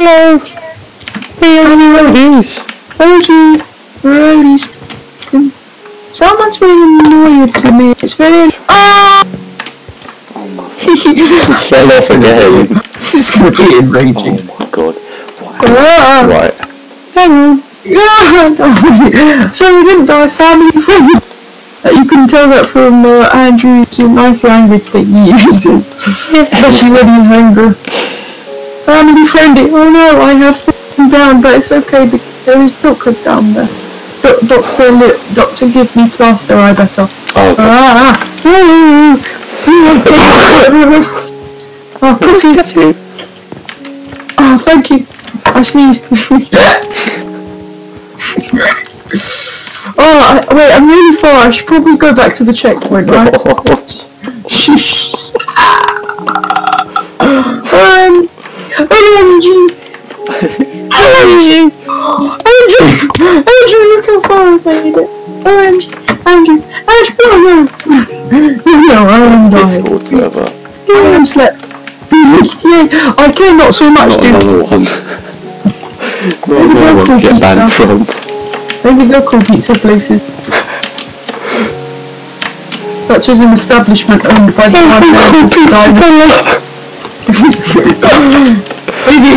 Hello. Hey, roadies. Roadie, roadies. Can- Someone's being annoyed to me. It's very. Ah! Oh my, Shut up again. this is gonna be enraging. oh my god. Ah! Right. Hang on. Ah, Sorry, we didn't die. Family friendly. Uh, you can tell that from uh, Andrew's nice language that he uses, especially when he's hungry. Family friendly. Oh no, I have them down, but it's okay because there is doctor down there. Do- doctor, li- doctor, give me plaster. I better. Oh, okay. Ah! Ooh, ooh. Oh, coffee. That's you. Oh, thank you. I sneezed. oh, I, wait, I'm really far. I should probably go back to the checkpoint, right? um, OMG. OMG. Andrew, Andrew, look how far I made it. OMG. Andrew, Andrew, oh no. no, I am dying. Discord server. I am slept. yeah, I cannot so much, Not dude. another one. Not another one to get banned from. Maybe they'll call pizza places. Such as an establishment owned by the one as Dynasty. Maybe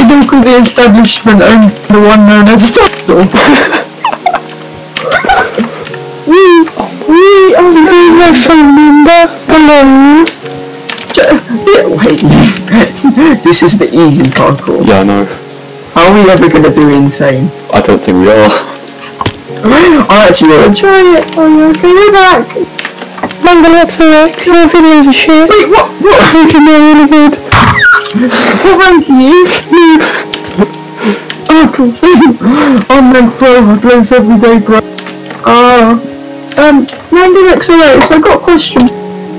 they'll call the establishment owned by the one known as a store. we, we are the phone number. Hello. Yeah, Wait, this is the easy parkour. Yeah, I know. How are we ever gonna do insane? I don't think we are. I actually want to try it. Oh, you okay? We're back. Mangle XOX, your videos are shit. Wait, what? What? Making me really good. What rank you? oh, cool. I'm rank pro. I play this every day, bro. Ah. um, Mangle XOX, I got a question.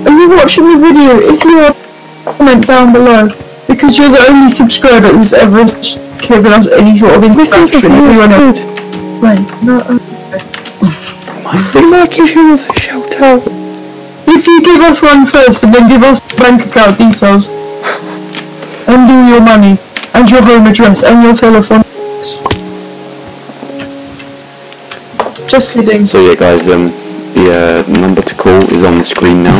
Are you watching the video? If you are, comment down below. Because you're the only subscriber who's ever given us any sort of interaction. Everyone else. Wait, no, uh, We might give you another shout out. If you give us one first and then give us bank account details all your money and your home address and your telephone. Just kidding. So yeah, guys, um, the uh, number to call is on the screen now.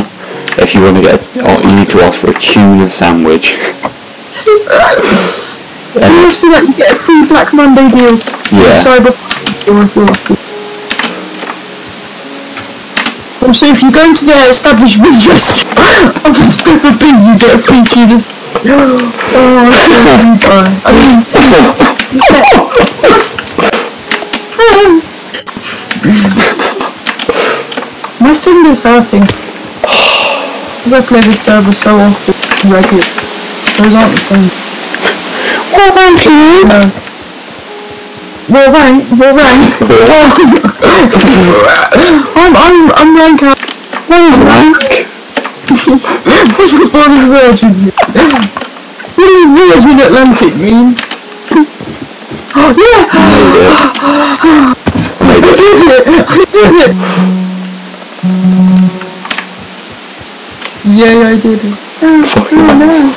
If you want to get, a, oh, you need to ask for a tuna sandwich. You ask for that, you get a free Black Monday deal. Yeah. Cyber. or if you're. Also, if you go into their establishment address of this Peppa Pig, you get a free tuna. Oh, I feel really bad. I mean, My finger's hurting. Because I play this server so often, regular. Those aren't the same. Well, thank you. No. Well, rank, well, rank. I'm, I'm, I'm rank out. What is rank? What's the sort of virgin? What does virgin Atlantic mean? Oh, yeah! I did it! I did it! Yeah, I did it. Oh, oh no.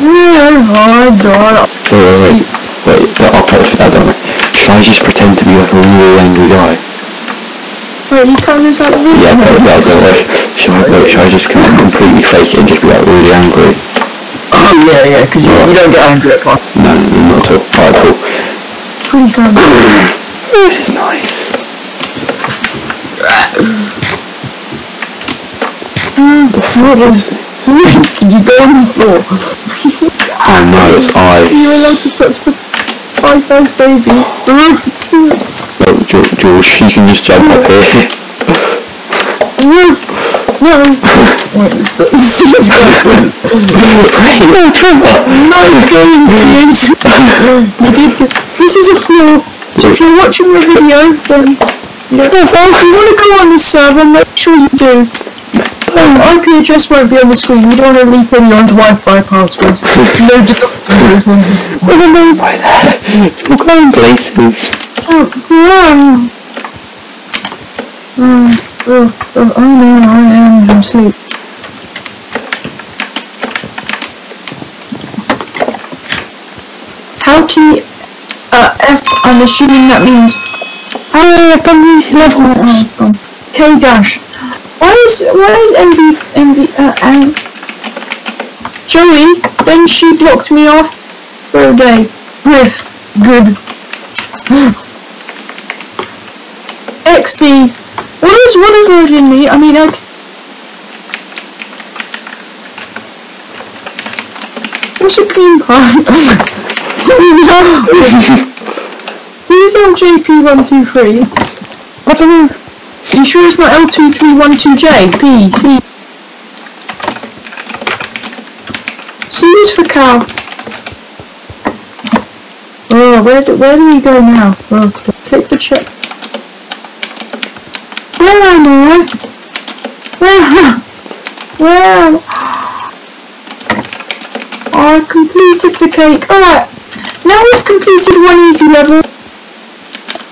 Yeah, I died. Wait, wait, wait. Wait, I'll put that down. Should I just pretend to be like a really angry guy? Wait, you cut this out of the Yeah, put that down. Wait, should I, wait, should I just kind of completely fake it and just be like really angry? Oh, yeah, yeah, because you, you don't get angry at parties. No, no, not at all. Alright, cool. Pretty fun. This is nice. What is Can you go on the floor? Oh no, it's I. You're allowed to touch the life-size baby. The roof, too. No, George, George, you can just jump up here. The roof. No. Wait, it's the... It's the hey, no, Trevor! nice game, kids. You did good. This is a floor. So if you're watching the video, then... Yeah. Well, if you want to go on the server, make sure you do. Um, IP address won't be on the screen. You don't want to leak anyone's Wi-Fi passwords. no deductions. What do I mean by that? We're going places. Oh, wow. Oh, oh, oh, oh no, I am I'm asleep. How T uh, F, I'm assuming that means Ah, I've done these Oh, levels. oh. K dash. Is why is MV MV uh, um, Joey? Then she blocked me off for a day. Griff. Good. XD. What is what is version me? I mean X. What's a clean part? Who's LJP123? I don't know. You sure it's not L2312J? P, C. C is for cow. Oh, where do, where do we go now? Oh, click the check. Where am I? Where? Where? I completed the cake. Alright. Now we've completed one easy level.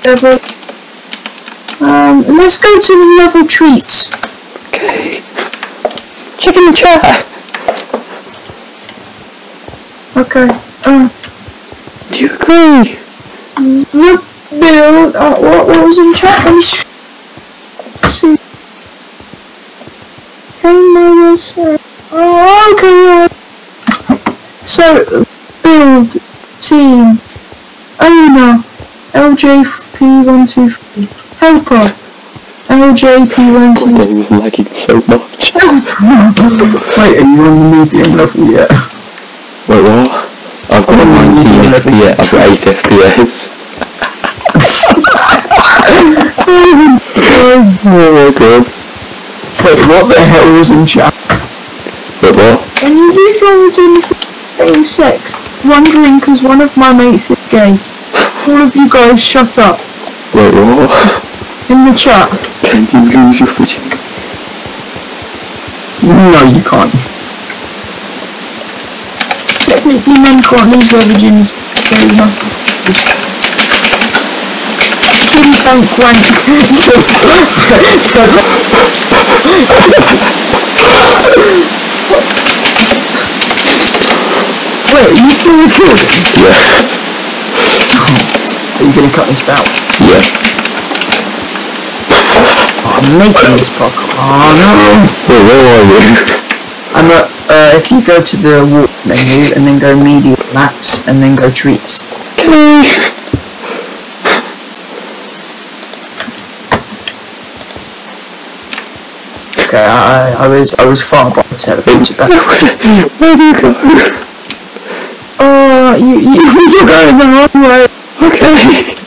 Level. Um, let's go to the level treats. Okay. Chicken chat. Okay. Uh, Do you agree? the build. Uh, what, what was in chat? Let me see. Models. Uh, oh, okay. So, build team owner LJP123 helper LJP123 They was lagging so much. Wait, are you on the medium level yet? Wait, what? I've got 19 FPS. I've got 8 FPS. oh my god. Wait, what the hell was in chat? Wait, what? And you do guys are doing same sex, wondering because one of my mates is gay. All of you guys shut up Wait, what? in the chat. Can you lose your fridging? No, you can't. Technically, men can't lose their virginity. Fair enough. Skin tank wank. Wait, are you still recording? Yeah. Are you gonna cut this out? Yeah. I'm making this podcast. Oh no! Wait, where are you? I'm at, uh, if you go to the walk menu and then go media maps and then go treats. Okay. Okay, I, I was I was far by back. Where do you go? Oh, you you you're going the wrong way. Okay.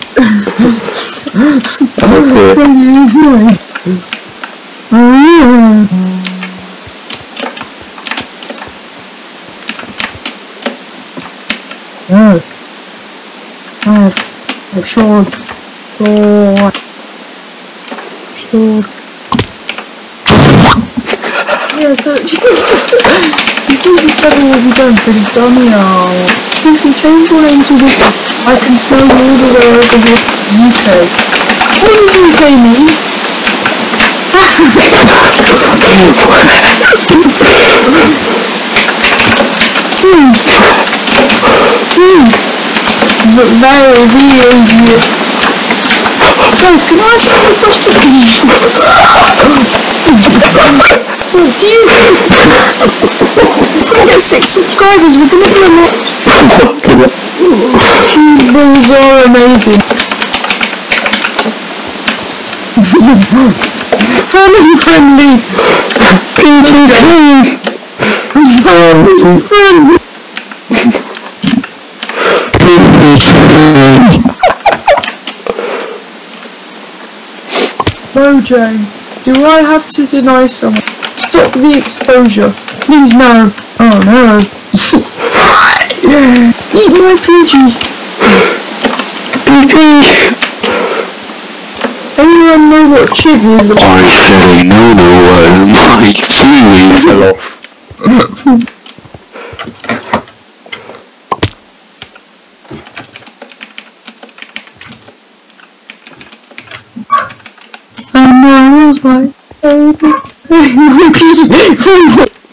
okay. I've sword. Sword. Sword. Yeah, so you think this level will be done pretty soon. If you change your name to this, I can you all the way over to UK. What does UK mean? Very weird. Guys, can I ask you a question? so, do you if we get six subscribers, we're gonna do a next These are amazing. Family friendly. PG Family friendly. Mojo, do I have to deny someone? Stop the exposure. Please no. Oh no. Eat my PG. Anyone know what chiv is? I say no, no, and my seaweed fell off. And I was like.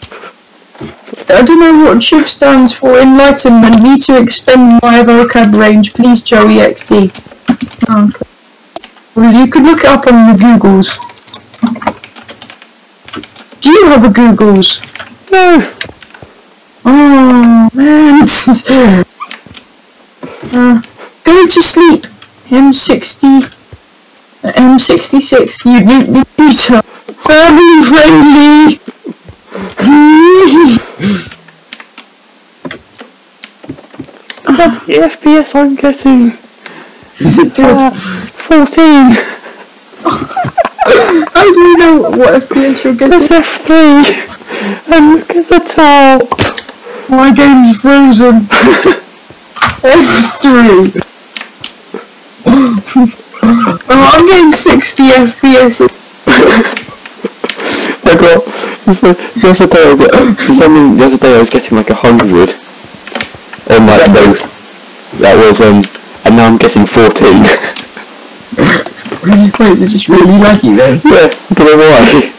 I don't know what CHIV stands for. Enlightenment. Need to expand my vocab range. Please, Joey XD. Oh, okay. Well, you could look it up on the Googles. Do you have a Googles? No. Oh man. uh, go to sleep. M60. uh, M66. You need computer. Family friendly. The FPS I'm getting. Is it good? Uh, 14! I do you know what FPS you're getting? It's F3! And look at the top! My game's frozen! F3! oh, I'm getting 60 FPS! I got... Yesterday I got... For some reason, yesterday I was getting like a hundred. On like both. That was, um... And now I'm getting 14 really close, it's just really lucky then. Yeah, I don't know why.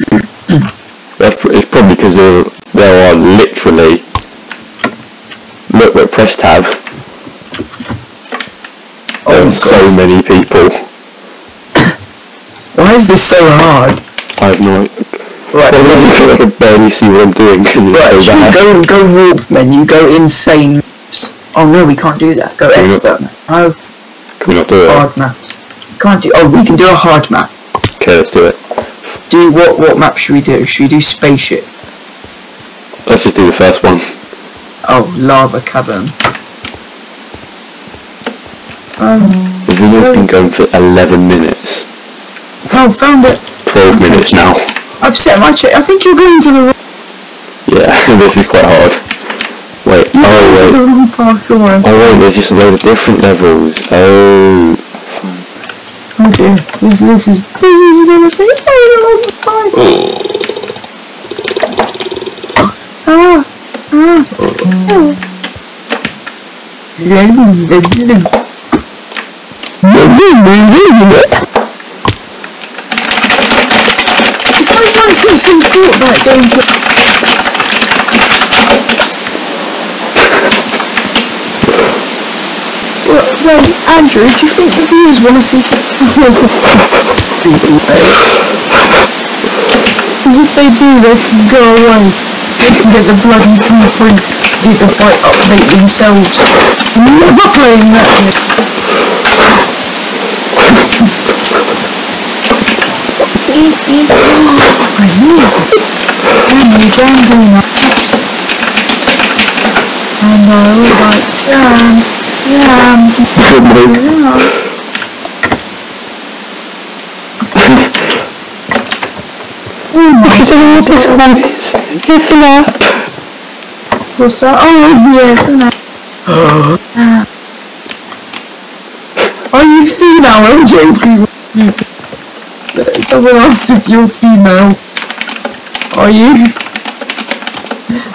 it's probably because there are are literally. Look, look, press tab. Oh, and so many people. Why is this so hard? I have no idea. Right. Well, I can barely see what I'm doing because it's right, so bad. Go, go walk, menu. Go insane. Oh no, we can't do that. Go expert. Oh. Can we not do it? hard maps. Can't do. Oh, we can do a hard map. Okay, let's do it. Do what? What map should we do? Should we do spaceship? Let's just do the first one. Oh, lava cavern. Um, The video's been going for 11 minutes. oh, found it. 12 minutes now. I've set my check. I think you're going to the. Yeah, this is quite hard. Oh wait. the parkour. Oh wait, there's just a load of different levels. Oh. Oh dear. This, this is this is gonna take long time. Ah, ah. If I to see some Fortnite gameplay. Well, well, Andrew, do you think the viewers want to see some Because if they do, they can go away. They can get the bloody 3.3 gigabyte update themselves. Never playing that yet. I move. And we jam now. And I like jam, jam, jam. Oh my Because I know what this one is. It's an app. What's that? Oh, yes, and that. Ah. Are you female, LJ? Female. Someone asked if you're female. Are you?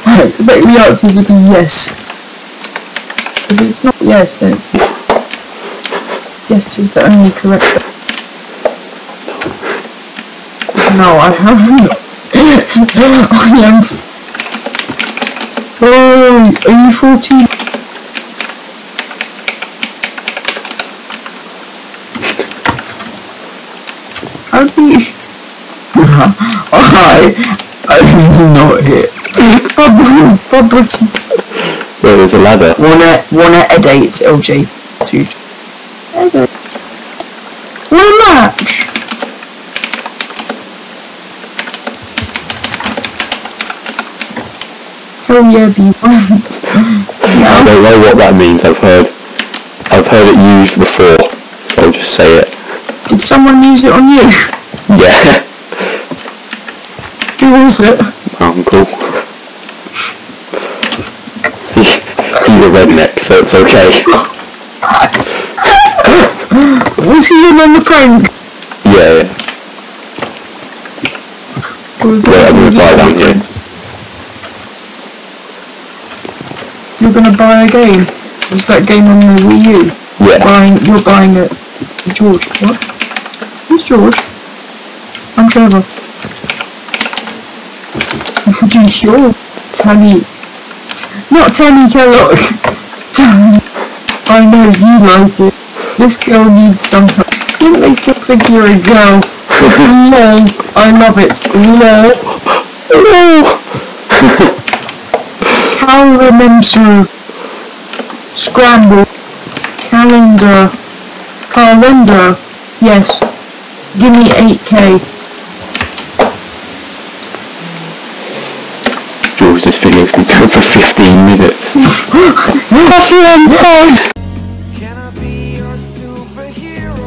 I expect the answer to be yes. If it's not yes, then yes is the only correct. No, I haven't. I am. Oh, are you 14? How do you... I... I did not hit. Bob, Britton. Where there's a ladder. Wanna, wanna edit LJ. Two. Edit. What a match! Hell oh, yeah, B1. I don't know what that means. I've heard. I've heard it used before. So I'll just say it. Did someone use it on you? Yeah. Who was it? Uncle. He's a redneck, so it's okay. Was he in on the prank? Yeah, yeah. Was Wait, I'm gonna buy down here. You're gonna buy a game? Was that game on the Wii U? Yeah. Buying, you're buying it. George, what? Who's George? I'm Trevor. you sure? Tanny. Not Tanny Kellogg. Tanny. I know you like it. This girl needs some help. Didn't they still think you're a girl? Lol. I love it. Lol. Oh! Calendar. Scramble. Calendar. Calendar. Yes. Give me 8k. George, this video's been going for 15 minutes. That's superhero.